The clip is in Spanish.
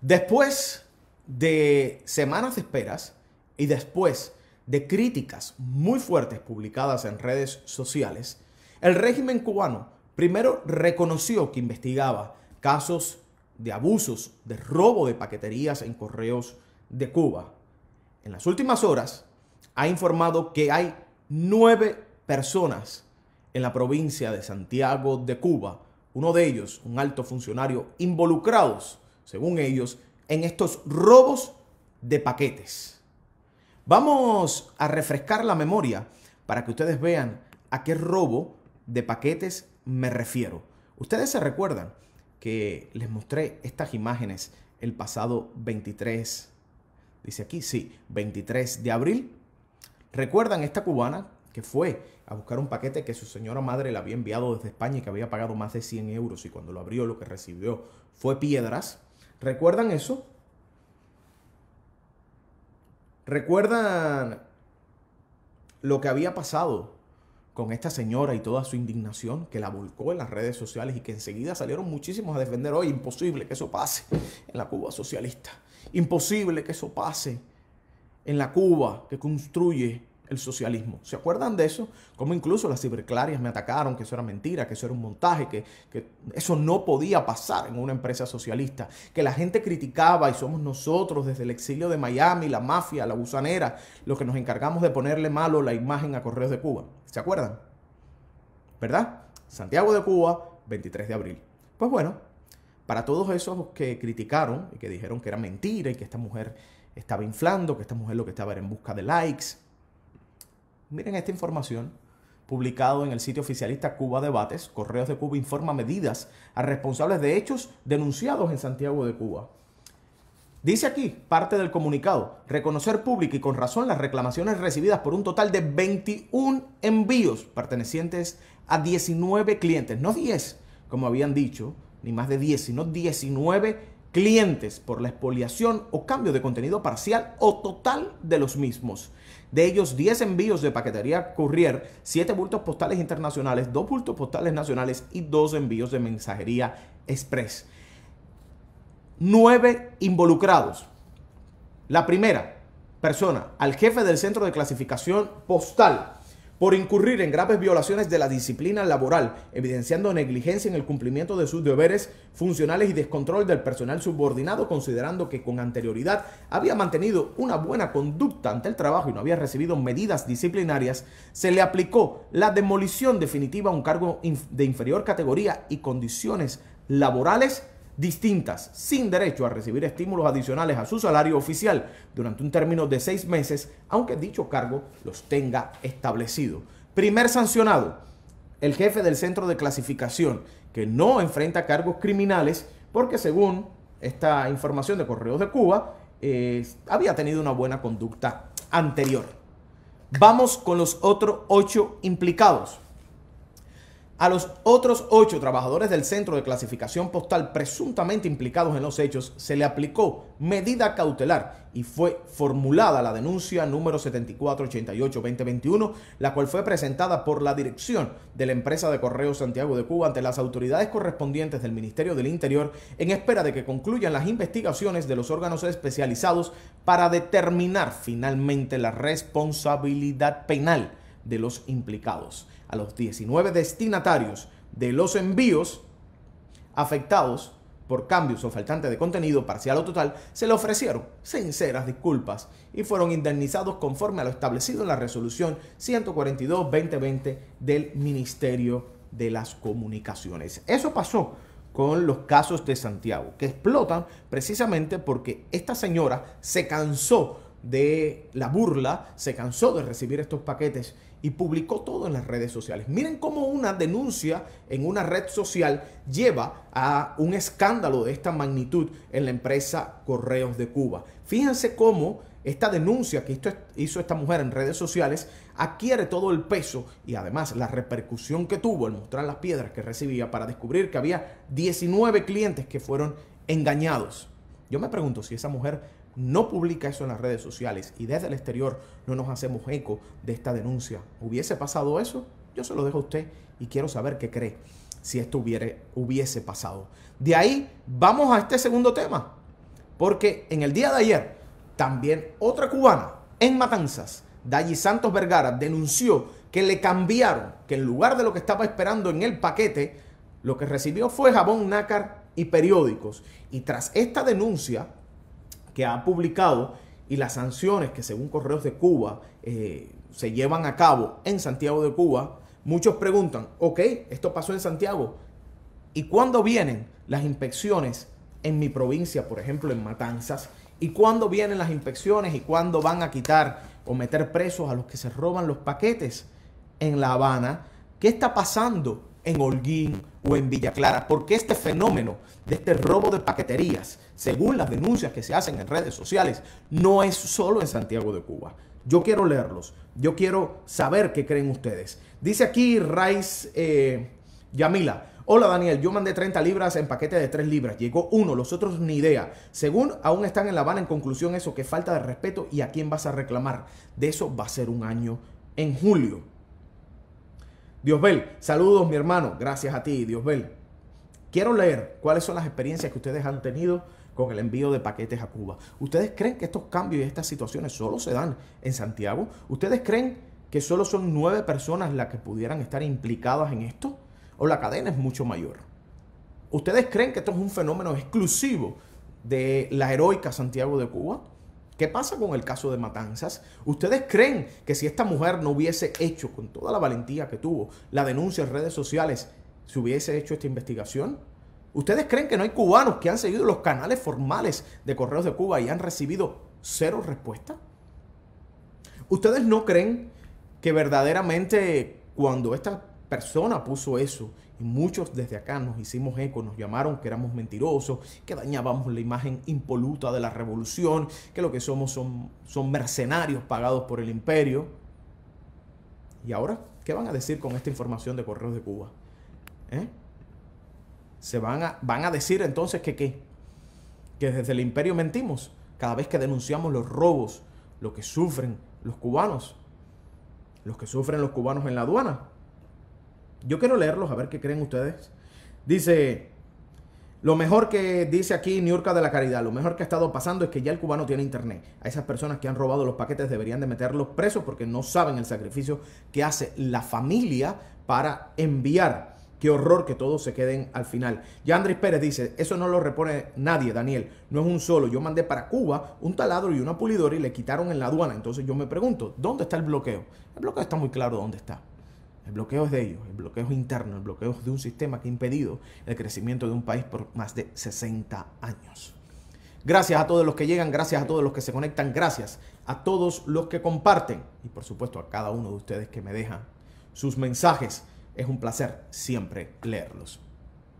Después de semanas de esperas y después de críticas muy fuertes publicadas en redes sociales, el régimen cubano primero reconoció que investigaba casos de abusos, de robo de paqueterías en correos de Cuba. En las últimas horas ha informado que hay nueve personas en la provincia de Santiago de Cuba, uno de ellos, un alto funcionario, involucrados, según ellos, en estos robos de paquetes. Vamos a refrescar la memoria para que ustedes vean a qué robo de paquetes me refiero. Ustedes se recuerdan que les mostré estas imágenes el pasado 23, dice aquí, sí, 23 de abril. ¿Recuerdan esta cubana que fue a buscar un paquete que su señora madre le había enviado desde España y que había pagado más de 100 euros y cuando lo abrió lo que recibió fue piedras? ¿Recuerdan eso? ¿Recuerdan lo que había pasado con esta señora y toda su indignación que la volcó en las redes sociales y que enseguida salieron muchísimos a defender hoy, imposible que eso pase en la Cuba socialista, imposible que eso pase en la Cuba que construye el socialismo. ¿Se acuerdan de eso? Como incluso las ciberclarias me atacaron, que eso era mentira, que eso era un montaje, que, que, eso no podía pasar en una empresa socialista, que la gente criticaba y somos nosotros desde el exilio de Miami, la mafia, la gusanera, los que nos encargamos de ponerle malo la imagen a Correos de Cuba. ¿Se acuerdan? ¿Verdad? Santiago de Cuba, 23 de abril. Pues bueno, para todos esos que criticaron y que dijeron que era mentira y que esta mujer estaba inflando, que esta mujer lo que estaba era en busca de likes, Miren esta información publicado en el sitio oficialista Cuba Debates. Correos de Cuba informa medidas a responsables de hechos denunciados en Santiago de Cuba. Dice aquí, parte del comunicado, reconocer pública y con razón las reclamaciones recibidas por un total de 21 envíos pertenecientes a 19 clientes, no 10, como habían dicho, ni más de 10, sino 19 clientes por la expoliación o cambio de contenido parcial o total de los mismos. De ellos, 10 envíos de paquetería courier, 7 bultos postales internacionales, 2 bultos postales nacionales y 2 envíos de mensajería express. 9 involucrados. La primera persona, al jefe del centro de clasificación postal por incurrir en graves violaciones de la disciplina laboral, evidenciando negligencia en el cumplimiento de sus deberes funcionales y descontrol del personal subordinado, considerando que con anterioridad había mantenido una buena conducta ante el trabajo y no había recibido medidas disciplinarias, se le aplicó la demolición definitiva a un cargo de inferior categoría y condiciones laborales distintas, sin derecho a recibir estímulos adicionales a su salario oficial durante un término de seis meses, aunque dicho cargo los tenga establecido. Primer sancionado, el jefe del centro de clasificación, que no enfrenta cargos criminales porque según esta información de Correos de Cuba, eh, había tenido una buena conducta anterior. Vamos con los otros ocho implicados. A los otros ocho trabajadores del centro de clasificación postal presuntamente implicados en los hechos se le aplicó medida cautelar y fue formulada la denuncia número 7488-2021, la cual fue presentada por la dirección de la empresa de Correos Santiago de Cuba ante las autoridades correspondientes del Ministerio del Interior en espera de que concluyan las investigaciones de los órganos especializados para determinar finalmente la responsabilidad penal de los implicados a los 19 destinatarios de los envíos afectados por cambios o faltantes de contenido parcial o total, se le ofrecieron sinceras disculpas y fueron indemnizados conforme a lo establecido en la resolución 142-2020 del Ministerio de las Comunicaciones. Eso pasó con los casos de Santiago, que explotan precisamente porque esta señora se cansó de la burla, se cansó de recibir estos paquetes y publicó todo en las redes sociales. Miren cómo una denuncia en una red social lleva a un escándalo de esta magnitud en la empresa Correos de Cuba. Fíjense cómo esta denuncia que hizo esta mujer en redes sociales adquiere todo el peso y además la repercusión que tuvo al mostrar las piedras que recibía para descubrir que había 19 clientes que fueron engañados. Yo me pregunto si esa mujer no publica eso en las redes sociales y desde el exterior no nos hacemos eco de esta denuncia, ¿hubiese pasado eso? Yo se lo dejo a usted y quiero saber qué cree si esto hubiese pasado. De ahí vamos a este segundo tema. porque en el día de ayer también otra cubana en Matanzas, Dalli Santos Vergara, denunció que le cambiaron, que en lugar de lo que estaba esperando en el paquete, lo que recibió fue jabón nácar y periódicos. Y tras esta denuncia que ha publicado y las sanciones que según Correos de Cuba eh, se llevan a cabo en Santiago de Cuba, muchos preguntan, ok, esto pasó en Santiago, ¿y cuándo vienen las inspecciones en mi provincia, por ejemplo en Matanzas? ¿Y cuándo vienen las inspecciones y cuándo van a quitar o meter presos a los que se roban los paquetes en La Habana? ¿Qué está pasando en Holguín o en Villa Clara? ¿Por qué este fenómeno de este robo de paqueterías, según las denuncias que se hacen en redes sociales, no es solo en Santiago de Cuba? Yo quiero leerlos. Yo quiero saber qué creen ustedes. Dice aquí Raiz eh, Yamila. Hola Daniel, yo mandé 30 libras en paquete de 3 libras. Llegó uno, los otros ni idea. Según aún están en La Habana, en conclusión eso, que falta de respeto y a quién vas a reclamar. De eso va a ser un año en julio. Diosbel, saludos mi hermano. Gracias a ti, Diosbel. Quiero leer cuáles son las experiencias que ustedes han tenido con el envío de paquetes a Cuba. ¿Ustedes creen que estos cambios y estas situaciones solo se dan en Santiago? ¿Ustedes creen que solo son nueve personas las que pudieran estar implicadas en esto? ¿O la cadena es mucho mayor? ¿Ustedes creen que esto es un fenómeno exclusivo de la heroica Santiago de Cuba? ¿Qué pasa con el caso de Matanzas? ¿Ustedes creen que si esta mujer no hubiese hecho, con toda la valentía que tuvo, la denuncia en redes sociales, se hubiese hecho esta investigación? ¿Ustedes creen que no hay cubanos que han seguido los canales formales de Correos de Cuba y han recibido cero respuesta? ¿Ustedes no creen que verdaderamente cuando esta persona puso eso, y muchos desde acá nos hicimos eco, nos llamaron que éramos mentirosos, que dañábamos la imagen impoluta de la revolución, que lo que somos son, son mercenarios pagados por el imperio? ¿Y ahora qué van a decir con esta información de Correos de Cuba? ¿Eh? se van a, van a decir entonces que qué? Que desde el imperio mentimos cada vez que denunciamos los robos, lo que sufren los cubanos, los que sufren los cubanos en la aduana. Yo quiero leerlos a ver qué creen ustedes. Dice, lo mejor que dice aquí Niurka de la Caridad, lo mejor que ha estado pasando es que ya el cubano tiene internet. A esas personas que han robado los paquetes deberían de meterlos presos porque no saben el sacrificio que hace la familia para enviar Qué horror que todos se queden al final. Ya Andrés Pérez dice, eso no lo repone nadie, Daniel. No es un solo. Yo mandé para Cuba un taladro y una pulidora y le quitaron en la aduana. Entonces yo me pregunto, ¿dónde está el bloqueo? El bloqueo está muy claro dónde está. El bloqueo es de ellos, el bloqueo es interno, el bloqueo es de un sistema que ha impedido el crecimiento de un país por más de 60 años. Gracias a todos los que llegan, gracias a todos los que se conectan, gracias a todos los que comparten y por supuesto a cada uno de ustedes que me dejan sus mensajes es un placer siempre leerlos.